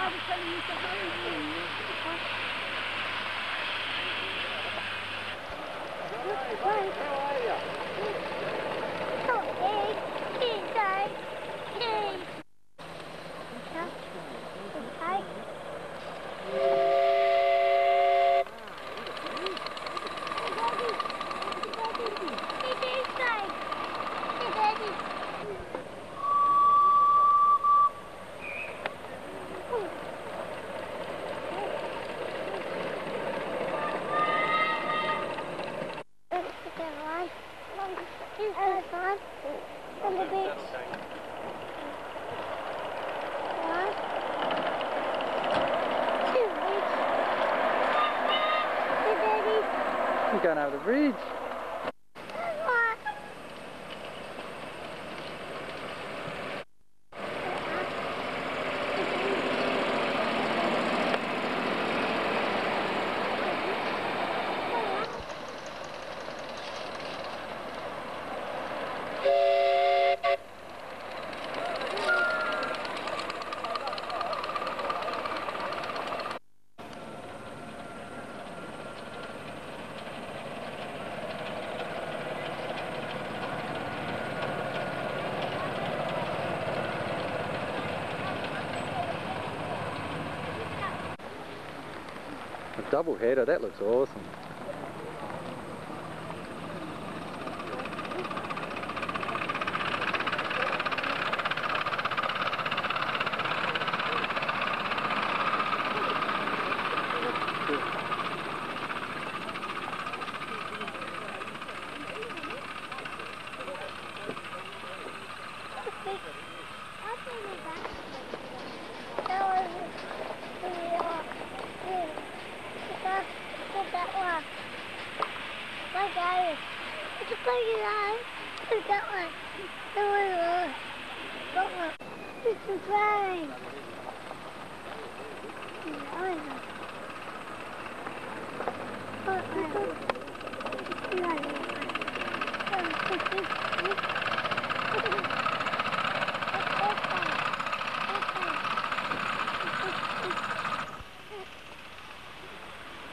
that's what I was telling you to hurry. You're going over the bridge. A double header, that looks awesome. My big line. Look that one. That one. That one. It's a train.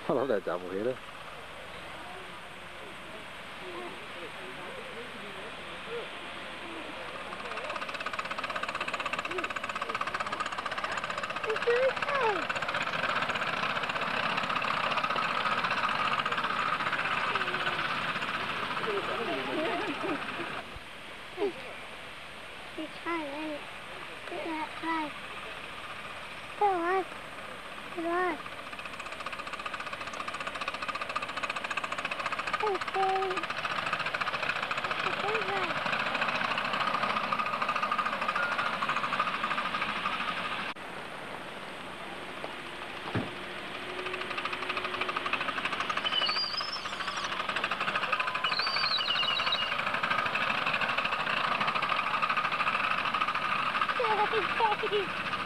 I love that double Go on. Okay. Daddy, Daddy.